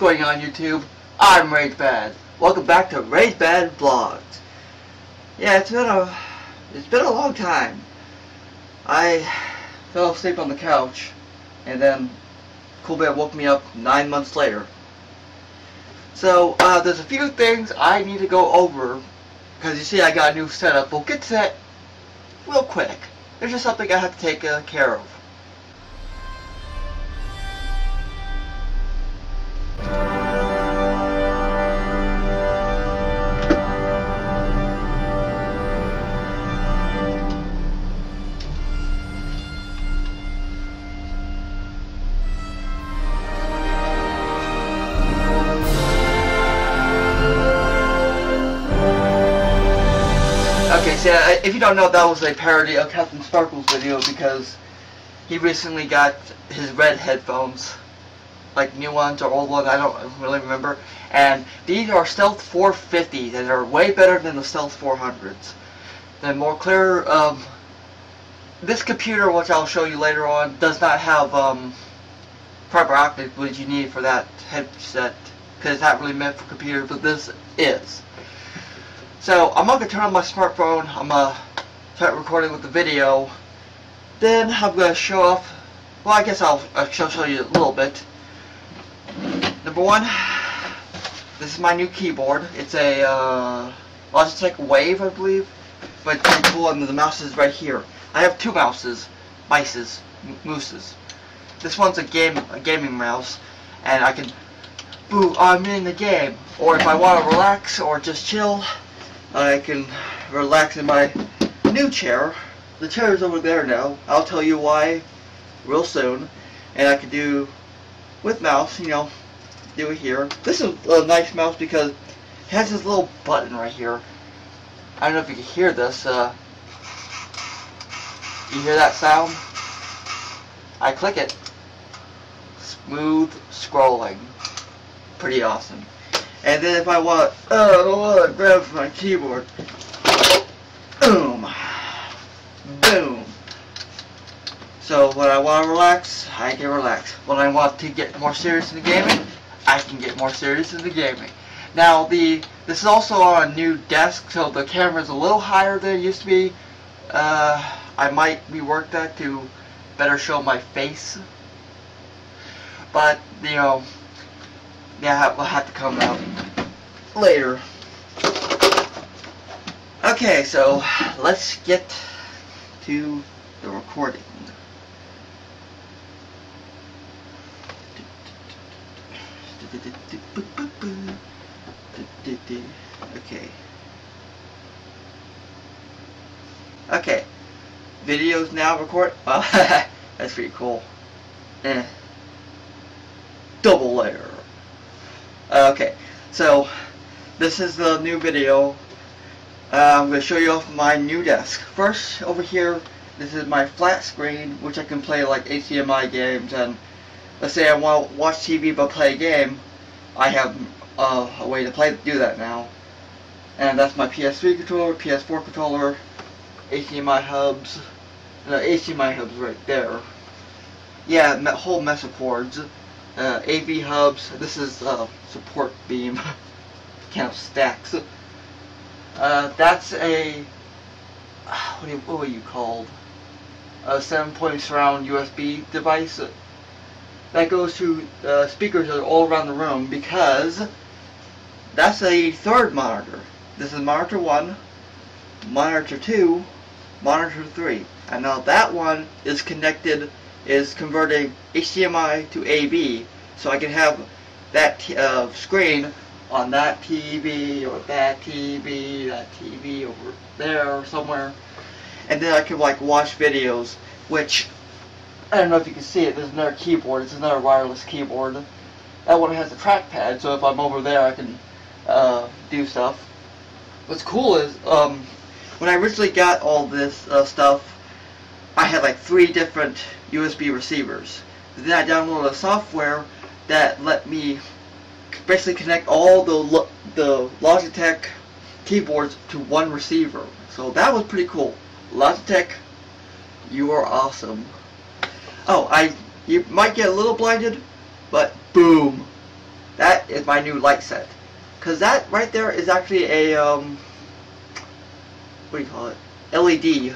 Going on YouTube? I'm Rage Bad. Welcome back to Rage Bad Vlogs. Yeah, it's been a it's been a long time. I fell asleep on the couch and then Cool Bad woke me up nine months later. So uh, there's a few things I need to go over because you see I got a new setup. We'll get to that real quick. There's just something I have to take uh, care of. So uh, if you don't know, that was a parody of CaptainSparklez's video because he recently got his red headphones, like new ones or old ones, I don't really remember. And these are Stealth 450s, and they're way better than the Stealth 400s. They're more clear. Um, this computer, which I'll show you later on, does not have um, fiber optic, which you need for that headset, because it's not really meant for computers, but this is. So I'm gonna turn on my smartphone. I'm gonna start recording with the video. Then I'm gonna show off. Well, I guess I'll, I'll show, show you a little bit. Number one, this is my new keyboard. It's a uh, Logitech Wave, I believe. But it's pretty cool, and the mouse is right here. I have two mouses, mices, mooses. This one's a game, a gaming mouse, and I can, boo, I'm in the game. Or if I want to relax or just chill, I can relax in my new chair. The chair is over there now. I'll tell you why real soon. And I can do with mouse, you know, do it here. This is a nice mouse because it has this little button right here. I don't know if you can hear this. Uh, you hear that sound? I click it. Smooth scrolling. Pretty awesome. And then if I want, oh, to grab my keyboard. Boom. Boom. So when I want to relax, I can relax. When I want to get more serious in the gaming, I can get more serious in the gaming. Now the this is also on a new desk, so the camera is a little higher than it used to be. Uh, I might rework that to better show my face. But you know, yeah, we'll have to come out later. Okay, so let's get to the recording. Okay. Okay. Videos now record. Oh, that's pretty cool. Eh. Double layer. So this is the new video. Uh, I'm going to show you off my new desk. First, over here, this is my flat screen, which I can play like HDMI games. And let's say I want to watch TV but play a game, I have uh, a way to play do that now. And that's my PS3 controller, PS4 controller, HDMI hubs. The HDMI hubs right there. Yeah, whole mess of cords uh, AV hubs. This is uh, support beam. kind of stacks. Uh, that's a what, you, what were you called? A 7-point surround USB device that goes to uh, speakers that are all around the room because that's a third monitor. This is monitor 1, monitor 2, monitor 3. And now that one is connected is converting HDMI to AV so I can have that uh, screen on that TV or that TV, that TV over there or somewhere. And then I can like watch videos which I don't know if you can see it there's another keyboard it's another wireless keyboard. That one has a trackpad so if I'm over there I can uh, do stuff. What's cool is um, when I originally got all this uh, stuff I had like three different USB receivers. Then I downloaded a software that let me basically connect all the the Logitech keyboards to one receiver. So that was pretty cool. Logitech, you are awesome. Oh, I you might get a little blinded, but boom. that is my new light set. Because that right there is actually a, um, what do you call it? LED.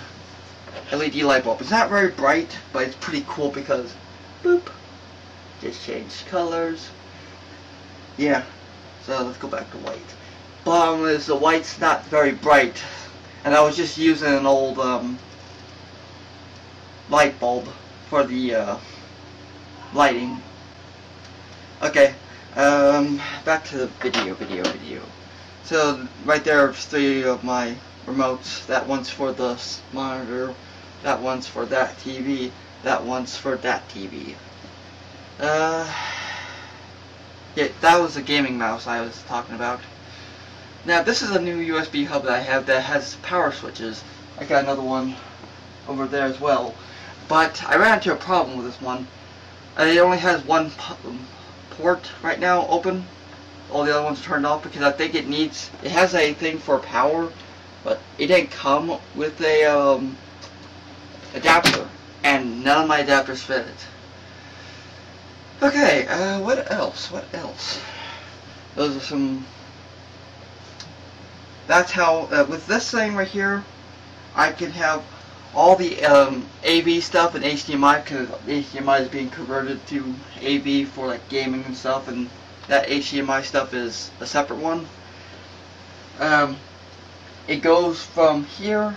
LED light bulb. It's not very bright, but it's pretty cool because, boop, just changed colors. Yeah, so let's go back to white. Problem is the white's not very bright, and I was just using an old um, light bulb for the uh, lighting. Okay, um, back to the video, video, video. So right there are three of my remotes. That one's for the monitor, that one's for that TV, that one's for that TV. Uh, yeah, that was the gaming mouse I was talking about. Now this is a new USB hub that I have that has power switches. I got another one over there as well. But I ran into a problem with this one. It only has one um, port right now open. All the other ones turned off because I think it needs, it has a thing for power, but it didn't come with a um, adapter. And none of my adapters fit it. Okay, uh, what else? What else? Those are some that's how, uh, with this thing right here, I can have all the um, AV stuff and HDMI because HDMI is being converted to AV for like gaming and stuff and that HDMI stuff is a separate one. Um, it goes from here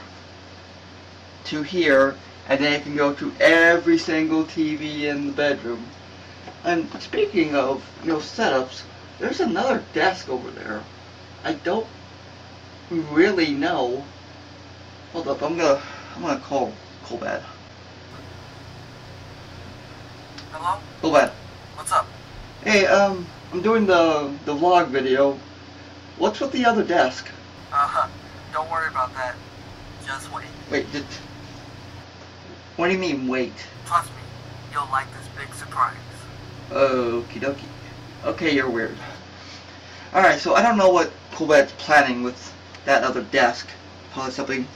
to here and then it can go to every single TV in the bedroom. And speaking of, you know, setups, there's another desk over there. I don't really know. Hold up, I'm gonna I'm gonna call Coolbad. Hello? Coolbad. What's up? Hey, um, I'm doing the the vlog video. What's with the other desk? Uh-huh. Don't worry about that. Just wait. Wait, did... What do you mean, wait? Trust me, you'll like this big surprise. Okie dokie. Okay, you're weird. Alright, so I don't know what Coolbad's planning with that other desk. Probably something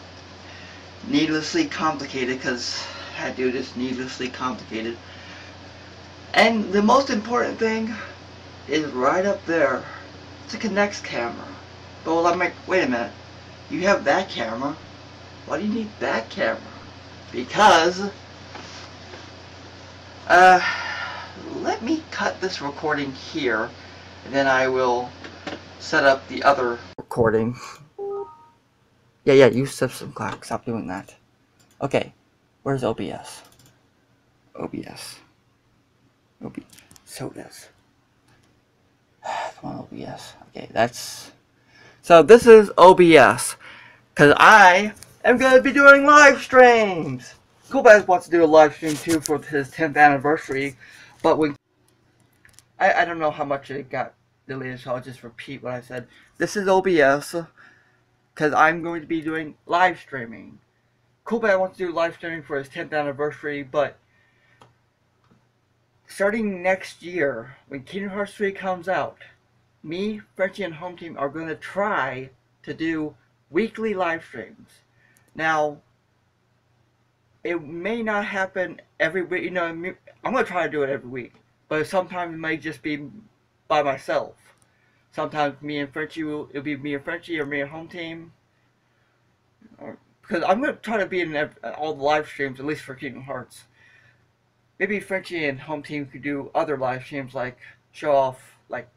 needlessly complicated because that dude is needlessly complicated. And the most important thing is right up there. It's a Kinect camera. But well, I'm like, wait a minute. You have that camera. Why do you need that camera? Because, uh, let me cut this recording here, and then I will set up the other recording. Yeah, yeah, use some clock. Stop doing that. Okay, where's OBS? OBS. OB. So. Come on, OBS. Okay, that's. So this is OBS, cause I am gonna be doing live streams. Coolbad wants to do a live stream too for his 10th anniversary, but when I I don't know how much it got deleted, so I'll just repeat what I said. This is OBS because I'm going to be doing live streaming. Coolbad wants to do live streaming for his 10th anniversary, but starting next year, when Kingdom Hearts 3 comes out, me, Frenchie, and Home Team are going to try to do weekly live streams. Now, it may not happen every week, you know, I'm going to try to do it every week, but sometimes it may just be by myself. Sometimes me and Frenchie will it'll be me and Frenchie or me and home team. Because I'm gonna try to be in all the live streams at least for Kingdom Hearts. Maybe Frenchie and home team could do other live streams like show off like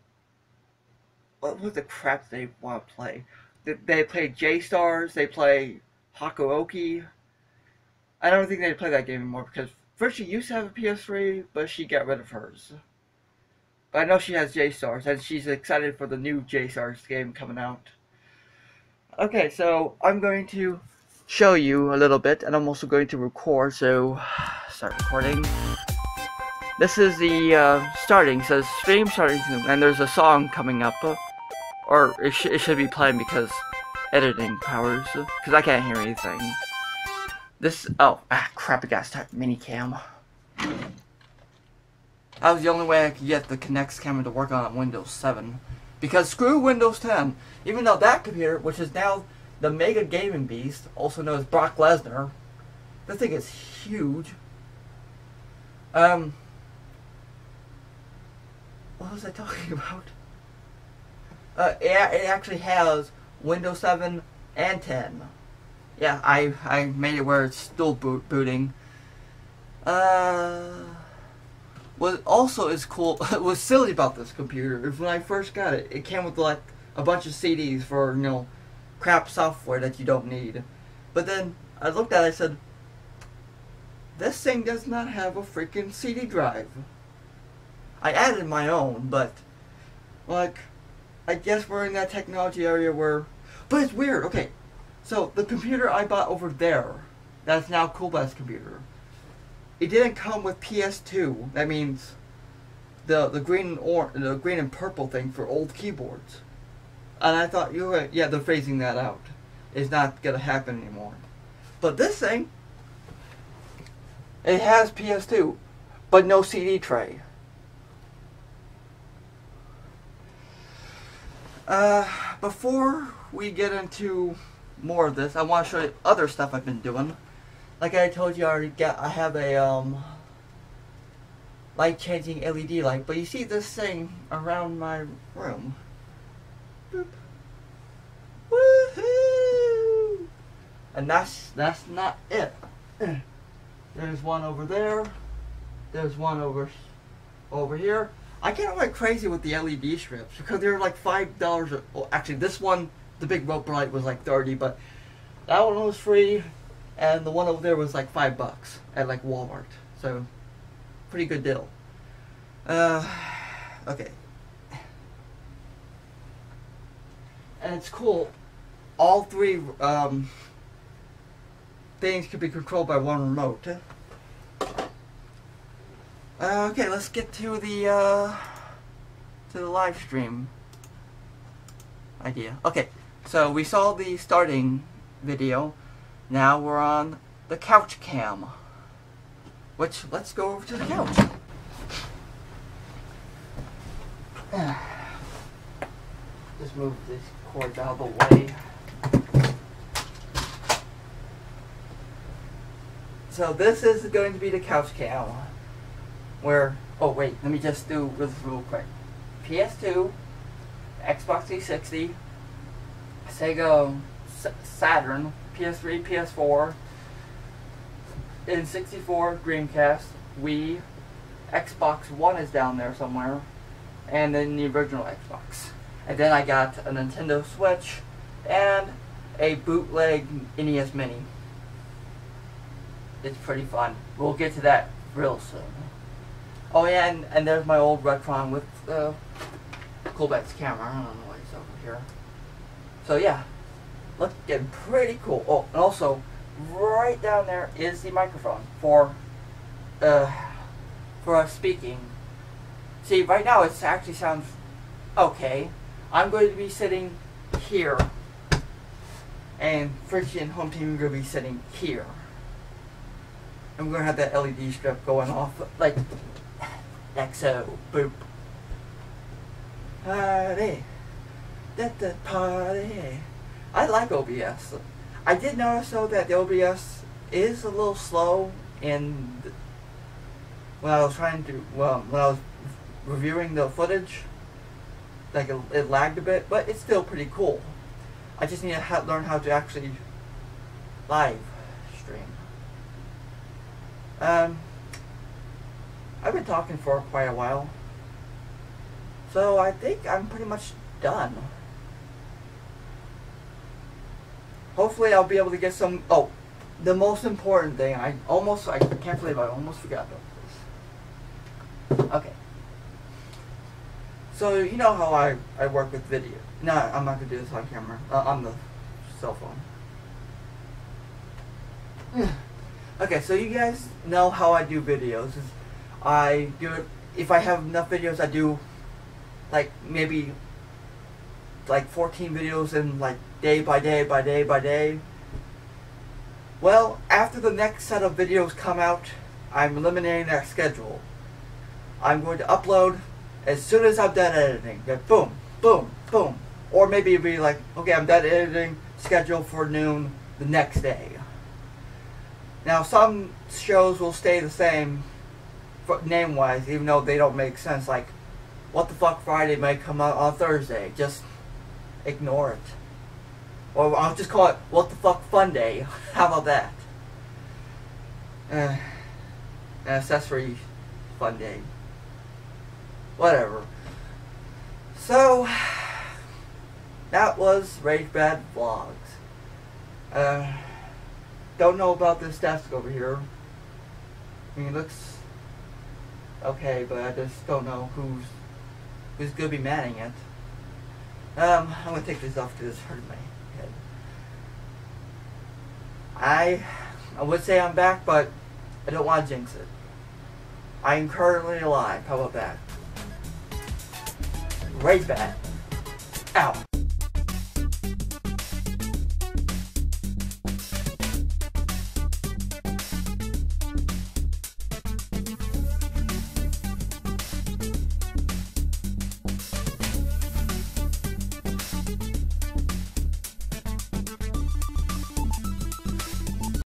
what was the crap they want to play. They, they play J Stars. They play Hakuoki. I don't think they play that game anymore because Frenchie used to have a PS3, but she got rid of hers. But I know she has J-Stars, and she's excited for the new J-Stars game coming out. Okay, so I'm going to show you a little bit, and I'm also going to record, so start recording. This is the uh, starting, says stream starting and there's a song coming up, or it, sh it should be playing because editing powers, because I can't hear anything. This, oh, ah, crap, I gotta start minicam. That was the only way I could get the Kinect camera to work on Windows 7. Because screw Windows 10. Even though that computer, which is now the Mega Gaming Beast, also known as Brock Lesnar, this thing is huge. Um, what was I talking about? Uh, it, it actually has Windows 7 and 10. Yeah, I I made it where it's still boot, booting. Uh, what also is cool, was silly about this computer is when I first got it, it came with like a bunch of CDs for you know crap software that you don't need. But then I looked at it, I said, this thing does not have a freaking CD drive. I added my own, but like I guess we're in that technology area where but it's weird, okay. So the computer I bought over there, that's now Coolbad's computer, it didn't come with PS2. That means the the green and or the green and purple thing for old keyboards. And I thought you were yeah, they're phasing that out. It's not gonna happen anymore. But this thing it has PS2, but no CD tray. Uh, before we get into more of this, I want to show you other stuff I've been doing. Like I told you, I already got, I have a um, light changing LED light, but you see this thing around my room. Boop. Woohoo! And that's that's not it. There's one over there. There's one over over here. I get like crazy with the LED strips because they're like five dollars. Well, actually, this one, the big rope light, was like thirty, but that one was free, and the one over there was like five bucks at like Walmart. So, pretty good deal. Uh, okay. And it's cool. All three um, things can be controlled by one remote. Uh, okay, let's get to the uh, to the live stream idea. Okay, so we saw the starting video. Now we're on the couch cam. Which let's go over to the couch. Just move this cord out of the way. So this is going to be the couch cam. Where, oh wait, let me just do this real quick. PS2, Xbox 360, Sega Saturn, PS3, PS4, N64, Dreamcast, Wii, Xbox One is down there somewhere, and then the original Xbox. And then I got a Nintendo Switch and a bootleg NES Mini. It's pretty fun. We'll get to that real soon. Oh yeah, and, and there's my old Retron with uh, Coolbad's camera. I don't know why he's over here. So yeah, looking pretty cool. Oh, and also, right down there is the microphone for uh, for us speaking. See, right now it actually sounds okay. I'm going to be sitting here, and Friction Home Team are going to be sitting here. And we're going to have that LED strip going off, like, like so. Boop. Party. That the party. I like OBS. I did notice though that the OBS is a little slow the, when I was trying to well when I was reviewing the footage. Like it, it lagged a bit, but it's still pretty cool. I just need to learn how to actually live stream. Um, I've been talking for quite a while, so I think I'm pretty much done. Hopefully I'll be able to get some, oh, the most important thing, I almost, I can't believe I almost forgot about this. Okay. So, you know how I, I work with video. No, I'm not going to do this on camera, uh, on the cell phone. okay, so you guys know how I do videos. I do it, if I have enough videos, I do, like, maybe like 14 videos in like day by day by day by day. Well, after the next set of videos come out, I'm eliminating that schedule. I'm going to upload as soon as I'm done editing. Get boom, boom, boom. Or maybe be like, okay, I'm done editing, schedule for noon the next day. Now, some shows will stay the same name-wise, even though they don't make sense. Like, What the Fuck Friday might come out on Thursday. Just ignore it. Or I'll just call it What the Fuck Fun Day. How about that? Uh, an accessory fun day. Whatever. So, that was Rage Bad Vlogs. Uh, don't know about this desk over here. I mean, it looks okay, but I just don't know who's who's gonna be manning it. Um, I'm gonna take this off because it's hurting my head. I I would say I'm back, but I don't want to jinx it. I am currently alive. How about that? Right back. Out.